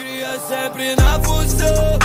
cria sempre na função,